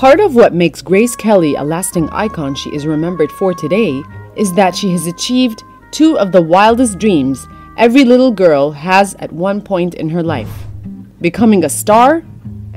Part of what makes Grace Kelly a lasting icon she is remembered for today is that she has achieved two of the wildest dreams every little girl has at one point in her life becoming a star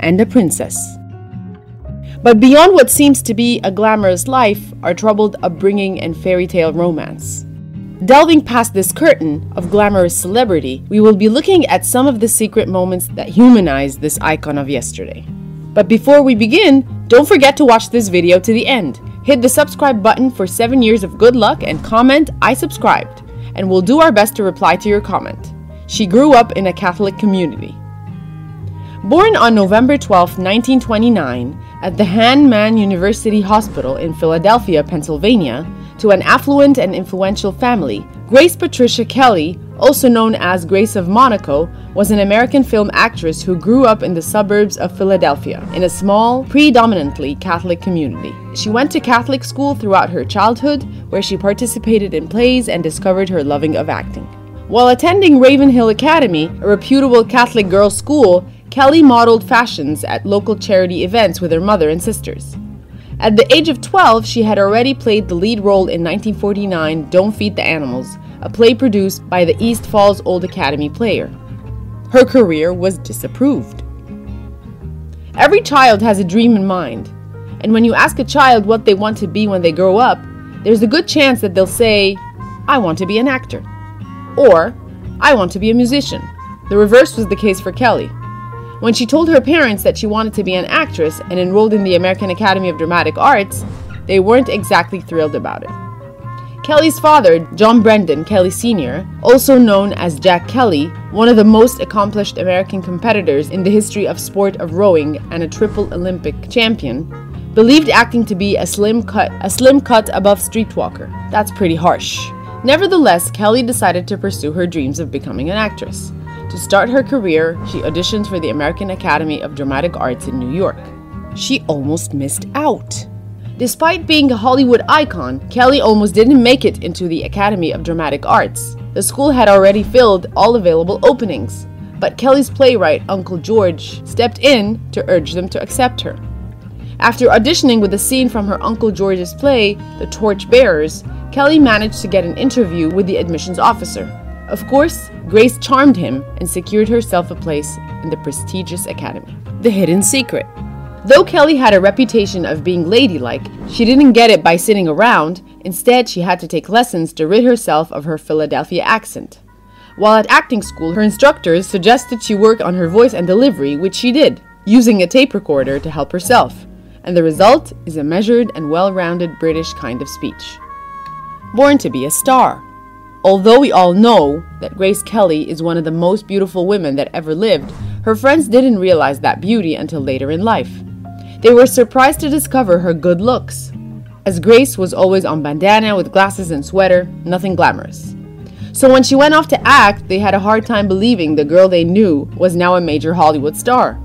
and a princess. But beyond what seems to be a glamorous life are troubled upbringing and fairy tale romance. Delving past this curtain of glamorous celebrity, we will be looking at some of the secret moments that humanize this icon of yesterday. But before we begin, don't forget to watch this video to the end. Hit the subscribe button for 7 years of good luck and comment I subscribed, and we'll do our best to reply to your comment. She grew up in a Catholic community. Born on November 12, 1929, at the Hahnemann University Hospital in Philadelphia, Pennsylvania, to an affluent and influential family, Grace Patricia Kelly, also known as Grace of Monaco, was an American film actress who grew up in the suburbs of Philadelphia in a small, predominantly Catholic community. She went to Catholic school throughout her childhood, where she participated in plays and discovered her loving of acting. While attending Ravenhill Academy, a reputable Catholic girls' school, Kelly modeled fashions at local charity events with her mother and sisters. At the age of 12, she had already played the lead role in 1949 Don't Feed the Animals, a play produced by the East Falls Old Academy player. Her career was disapproved. Every child has a dream in mind, and when you ask a child what they want to be when they grow up, there's a good chance that they'll say, I want to be an actor, or I want to be a musician. The reverse was the case for Kelly. When she told her parents that she wanted to be an actress and enrolled in the American Academy of Dramatic Arts, they weren't exactly thrilled about it. Kelly's father, John Brendan Kelly Sr., also known as Jack Kelly, one of the most accomplished American competitors in the history of sport of rowing and a triple Olympic champion, believed acting to be a slim cut, a slim cut above streetwalker. That's pretty harsh. Nevertheless, Kelly decided to pursue her dreams of becoming an actress. To start her career, she auditioned for the American Academy of Dramatic Arts in New York. She almost missed out. Despite being a Hollywood icon, Kelly almost didn't make it into the Academy of Dramatic Arts. The school had already filled all available openings, but Kelly's playwright, Uncle George, stepped in to urge them to accept her. After auditioning with a scene from her Uncle George's play, The Torch Bearers, Kelly managed to get an interview with the admissions officer. Of course, Grace charmed him and secured herself a place in the prestigious academy. The Hidden Secret Though Kelly had a reputation of being ladylike, she didn't get it by sitting around. Instead, she had to take lessons to rid herself of her Philadelphia accent. While at acting school, her instructors suggested she work on her voice and delivery, which she did, using a tape recorder to help herself. And the result is a measured and well rounded British kind of speech. Born to be a star. Although we all know that Grace Kelly is one of the most beautiful women that ever lived, her friends didn't realize that beauty until later in life. They were surprised to discover her good looks, as Grace was always on bandana with glasses and sweater, nothing glamorous. So when she went off to act, they had a hard time believing the girl they knew was now a major Hollywood star.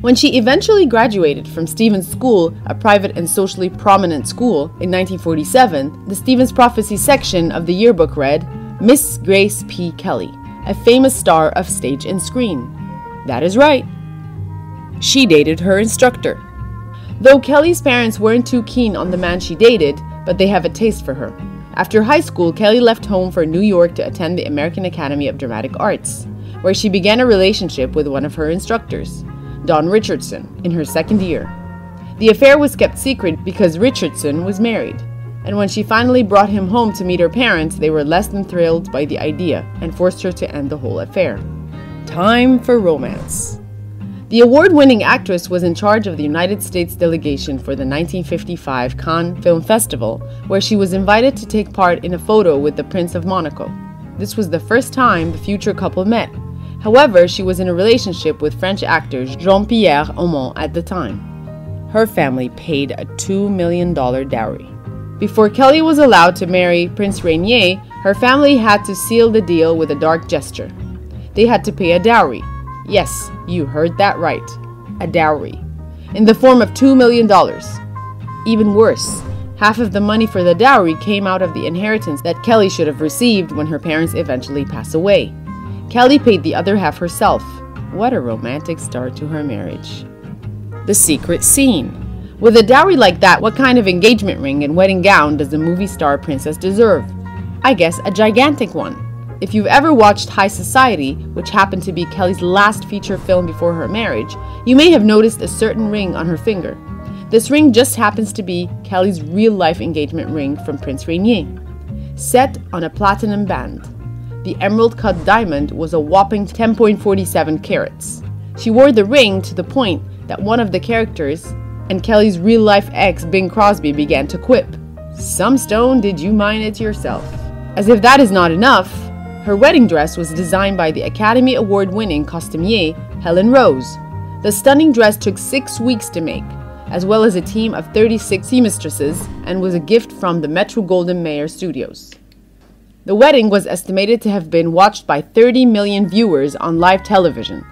When she eventually graduated from Stevens School, a private and socially prominent school, in 1947, the Stevens Prophecy section of the yearbook read, Miss Grace P. Kelly, a famous star of stage and screen. That is right. She dated her instructor. Though Kelly's parents weren't too keen on the man she dated, but they have a taste for her. After high school, Kelly left home for New York to attend the American Academy of Dramatic Arts, where she began a relationship with one of her instructors, Don Richardson, in her second year. The affair was kept secret because Richardson was married and when she finally brought him home to meet her parents, they were less than thrilled by the idea and forced her to end the whole affair. Time for romance. The award winning actress was in charge of the United States delegation for the 1955 Cannes Film Festival, where she was invited to take part in a photo with the Prince of Monaco. This was the first time the future couple met. However, she was in a relationship with French actor Jean Pierre Aumont at the time. Her family paid a $2 million dowry. Before Kelly was allowed to marry Prince Rainier, her family had to seal the deal with a dark gesture. They had to pay a dowry. Yes, you heard that right. A dowry. In the form of $2 million. Even worse, half of the money for the dowry came out of the inheritance that Kelly should have received when her parents eventually pass away. Kelly paid the other half herself. What a romantic start to her marriage. The secret scene. With a dowry like that, what kind of engagement ring and wedding gown does the movie star princess deserve? I guess a gigantic one. If you've ever watched High Society, which happened to be Kelly's last feature film before her marriage, you may have noticed a certain ring on her finger. This ring just happens to be Kelly's real life engagement ring from Prince Rainier. Set on a platinum band, the emerald cut diamond was a whopping 10.47 carats. She wore the ring to the point that one of the characters and Kelly's real life ex, Bing Crosby, began to quip Some stone did you mine it yourself? As if that is not enough, her wedding dress was designed by the Academy Award winning costumier Helen Rose. The stunning dress took six weeks to make, as well as a team of 36 seamstresses, and was a gift from the Metro Goldwyn Mayer Studios. The wedding was estimated to have been watched by 30 million viewers on live television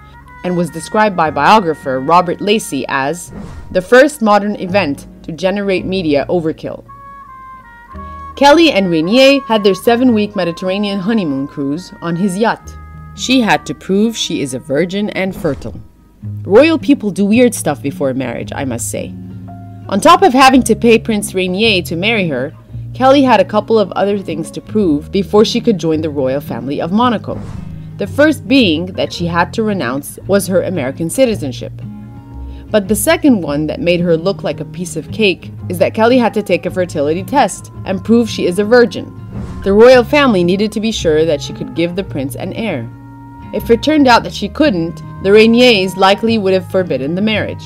and was described by biographer Robert Lacey as the first modern event to generate media overkill. Kelly and Rainier had their seven week Mediterranean honeymoon cruise on his yacht. She had to prove she is a virgin and fertile. Royal people do weird stuff before marriage, I must say. On top of having to pay Prince Rainier to marry her, Kelly had a couple of other things to prove before she could join the royal family of Monaco. The first being that she had to renounce was her American citizenship. But the second one that made her look like a piece of cake is that Kelly had to take a fertility test and prove she is a virgin. The royal family needed to be sure that she could give the prince an heir. If it turned out that she couldn't, the Rainiers likely would have forbidden the marriage.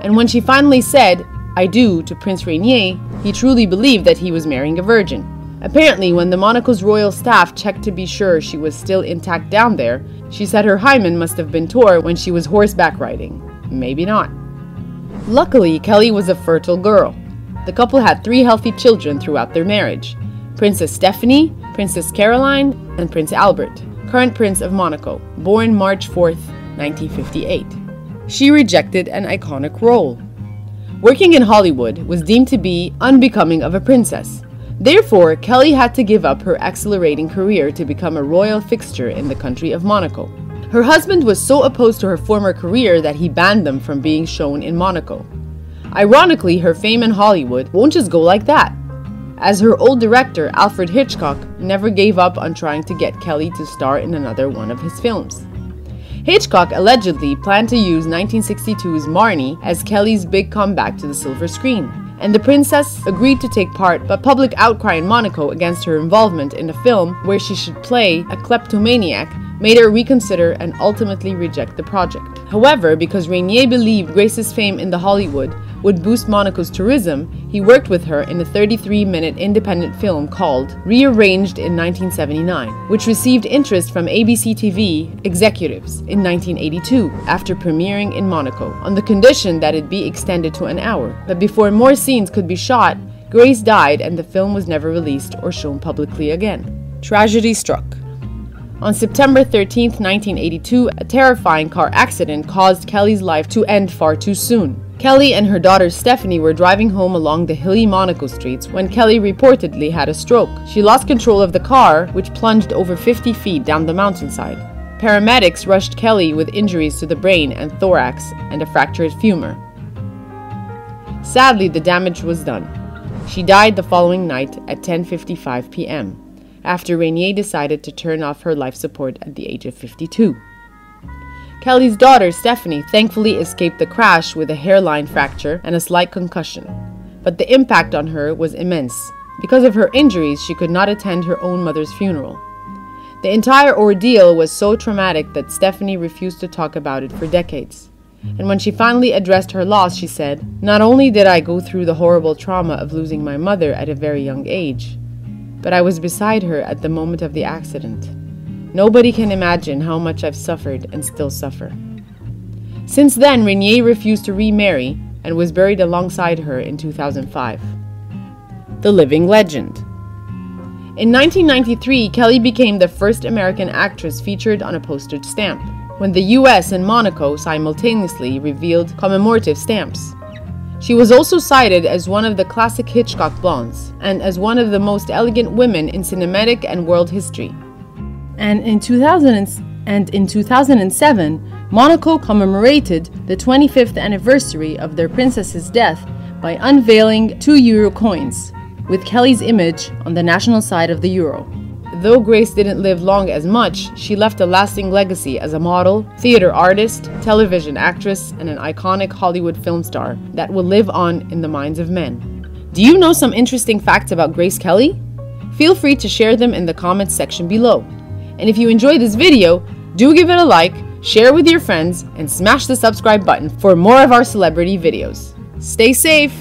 And when she finally said, I do, to Prince Rainier, he truly believed that he was marrying a virgin. Apparently, when the Monaco's royal staff checked to be sure she was still intact down there, she said her hymen must have been tore when she was horseback riding. Maybe not. Luckily, Kelly was a fertile girl. The couple had three healthy children throughout their marriage Princess Stephanie, Princess Caroline, and Prince Albert, current Prince of Monaco, born March 4, 1958. She rejected an iconic role. Working in Hollywood was deemed to be unbecoming of a princess. Therefore, Kelly had to give up her accelerating career to become a royal fixture in the country of Monaco. Her husband was so opposed to her former career that he banned them from being shown in Monaco. Ironically, her fame in Hollywood won't just go like that, as her old director, Alfred Hitchcock, never gave up on trying to get Kelly to star in another one of his films. Hitchcock allegedly planned to use 1962's Marnie as Kelly's big comeback to the silver screen and the princess agreed to take part, but public outcry in Monaco against her involvement in the film, where she should play a kleptomaniac, made her reconsider and ultimately reject the project. However, because Rainier believed Grace's fame in the Hollywood would boost Monaco's tourism, he worked with her in a 33 minute independent film called Rearranged in 1979, which received interest from ABC TV executives in 1982 after premiering in Monaco, on the condition that it be extended to an hour. But before more scenes could be shot, Grace died and the film was never released or shown publicly again. Tragedy struck. On September 13, 1982, a terrifying car accident caused Kelly's life to end far too soon. Kelly and her daughter Stephanie were driving home along the hilly Monaco streets when Kelly reportedly had a stroke. She lost control of the car, which plunged over 50 feet down the mountainside. Paramedics rushed Kelly with injuries to the brain and thorax and a fractured femur. Sadly, the damage was done. She died the following night at 10:55 p.m after Rainier decided to turn off her life support at the age of 52. Kelly's daughter, Stephanie, thankfully escaped the crash with a hairline fracture and a slight concussion, but the impact on her was immense. Because of her injuries, she could not attend her own mother's funeral. The entire ordeal was so traumatic that Stephanie refused to talk about it for decades. And when she finally addressed her loss, she said, Not only did I go through the horrible trauma of losing my mother at a very young age, but I was beside her at the moment of the accident. Nobody can imagine how much I've suffered and still suffer. Since then, Rainier refused to remarry and was buried alongside her in 2005. The Living Legend. In 1993, Kelly became the first American actress featured on a postage stamp, when the US and Monaco simultaneously revealed commemorative stamps. She was also cited as one of the classic Hitchcock blondes and as one of the most elegant women in cinematic and world history. And in 2000 and in 2007, Monaco commemorated the 25th anniversary of their princess's death by unveiling two euro coins with Kelly's image on the national side of the euro. Though Grace didn't live long as much, she left a lasting legacy as a model, theater artist, television actress, and an iconic Hollywood film star that will live on in the minds of men. Do you know some interesting facts about Grace Kelly? Feel free to share them in the comments section below. And if you enjoyed this video, do give it a like, share with your friends, and smash the subscribe button for more of our celebrity videos. Stay safe!